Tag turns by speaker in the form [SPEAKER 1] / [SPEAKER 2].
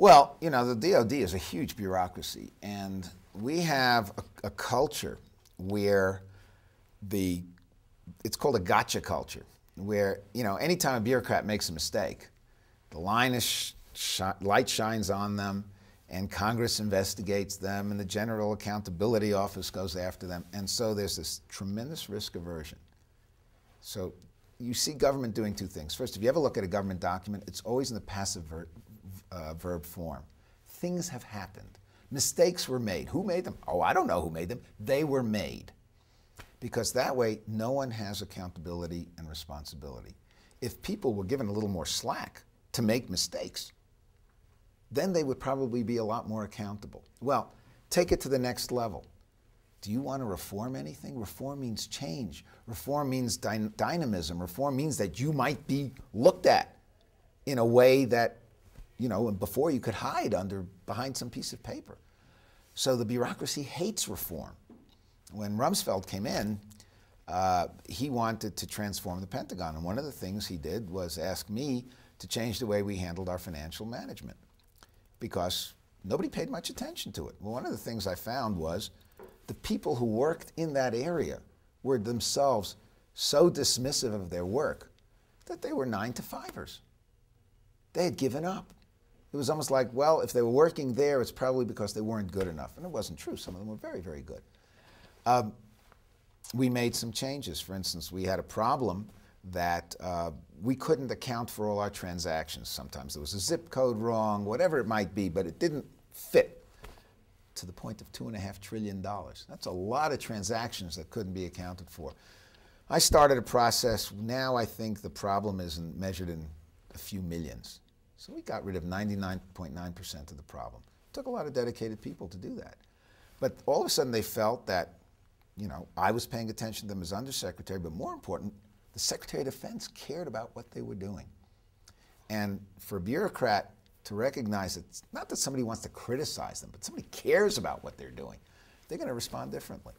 [SPEAKER 1] Well, you know, the DoD is a huge bureaucracy, and we have a, a culture where the it's called a gotcha culture, where you know anytime a bureaucrat makes a mistake, the line is sh sh light shines on them, and Congress investigates them, and the General Accountability Office goes after them, and so there's this tremendous risk aversion. So you see government doing two things. First, if you ever look at a government document, it's always in the passive uh, verb form. Things have happened. Mistakes were made. Who made them? Oh, I don't know who made them. They were made. Because that way, no one has accountability and responsibility. If people were given a little more slack to make mistakes, then they would probably be a lot more accountable. Well, take it to the next level. Do you want to reform anything? Reform means change. Reform means dy dynamism. Reform means that you might be looked at in a way that, you know, and before you could hide under behind some piece of paper. So the bureaucracy hates reform. When Rumsfeld came in, uh, he wanted to transform the Pentagon. And one of the things he did was ask me to change the way we handled our financial management because nobody paid much attention to it. Well, one of the things I found was the people who worked in that area were themselves so dismissive of their work that they were nine to fivers. They had given up. It was almost like, well, if they were working there, it's probably because they weren't good enough. And it wasn't true. Some of them were very, very good. Um, we made some changes. For instance, we had a problem that uh, we couldn't account for all our transactions. Sometimes there was a zip code wrong, whatever it might be, but it didn't fit to the point of two and a half trillion dollars. That's a lot of transactions that couldn't be accounted for. I started a process. Now I think the problem is not measured in a few millions. So we got rid of 99.9% of the problem. It took a lot of dedicated people to do that. But all of a sudden they felt that, you know, I was paying attention to them as undersecretary, but more important, the Secretary of Defense cared about what they were doing. And for a bureaucrat to recognize that it's not that somebody wants to criticize them, but somebody cares about what they're doing, they're going to respond differently.